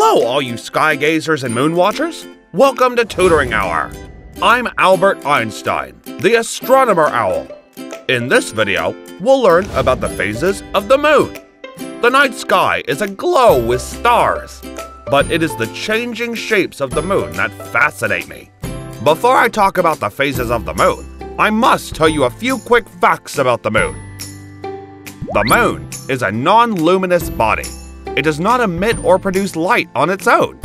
Hello, all you sky gazers and moon watchers. Welcome to Tutoring Hour. I'm Owlbert Einstein, the astronomer owl. In this video, we'll learn about the phases of the moon. The night sky is aglow with stars, but it is the changing shapes of the moon that fascinate me. Before I talk about the phases of the moon, I must tell you a few quick facts about the moon. The moon is a non-luminous body it does not emit or produce light on its own.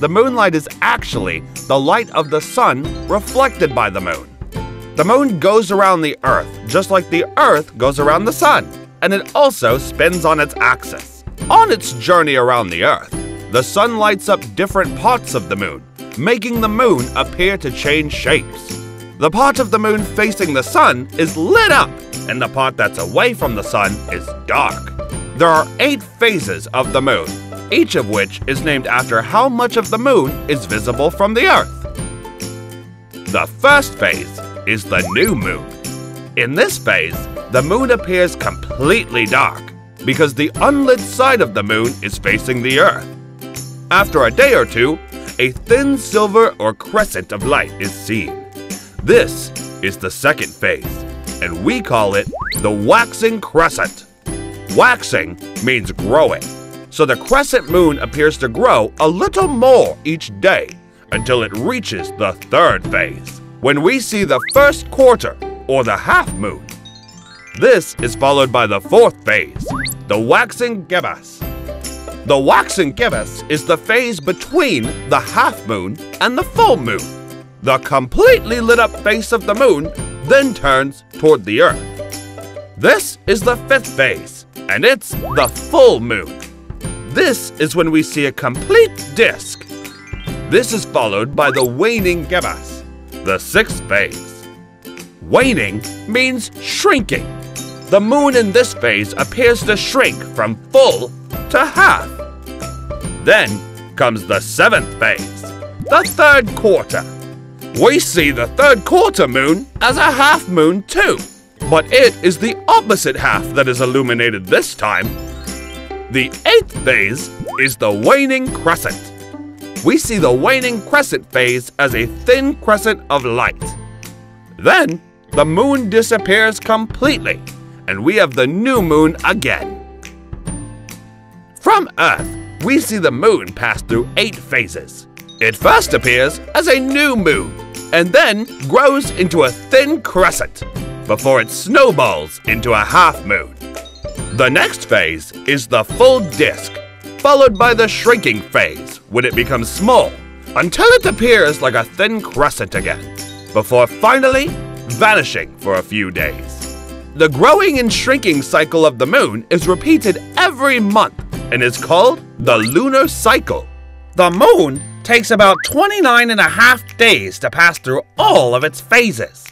The moonlight is actually the light of the sun reflected by the moon. The moon goes around the Earth just like the Earth goes around the sun, and it also spins on its axis. On its journey around the Earth, the sun lights up different parts of the moon, making the moon appear to change shapes. The part of the moon facing the sun is lit up, and the part that's away from the sun is dark. There are eight phases of the moon, each of which is named after how much of the moon is visible from the Earth. The first phase is the new moon. In this phase, the moon appears completely dark because the unlit side of the moon is facing the Earth. After a day or two, a thin silver or crescent of light is seen. This is the second phase, and we call it the waxing crescent. Waxing means growing, so the crescent moon appears to grow a little more each day until it reaches the third phase, when we see the first quarter or the half moon. This is followed by the fourth phase, the waxing gibbous. The waxing gibbous is the phase between the half moon and the full moon. The completely lit up face of the moon then turns toward the earth. This is the fifth phase, and it's the full moon. This is when we see a complete disk. This is followed by the waning gibbous, the sixth phase. Waning means shrinking. The moon in this phase appears to shrink from full to half. Then comes the seventh phase, the third quarter. We see the third quarter moon as a half moon too. But it is the opposite half that is illuminated this time. The eighth phase is the waning crescent. We see the waning crescent phase as a thin crescent of light. Then, the moon disappears completely, and we have the new moon again. From Earth, we see the moon pass through eight phases. It first appears as a new moon, and then grows into a thin crescent before it snowballs into a half moon. The next phase is the full disk, followed by the shrinking phase when it becomes small until it appears like a thin crescent again, before finally vanishing for a few days. The growing and shrinking cycle of the moon is repeated every month and is called the lunar cycle. The moon takes about 29 and a half days to pass through all of its phases.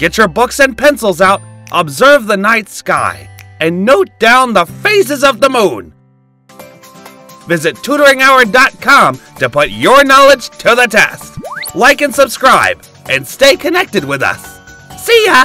Get your books and pencils out, observe the night sky, and note down the phases of the moon. Visit tutoringhour.com to put your knowledge to the test. Like and subscribe, and stay connected with us. See ya!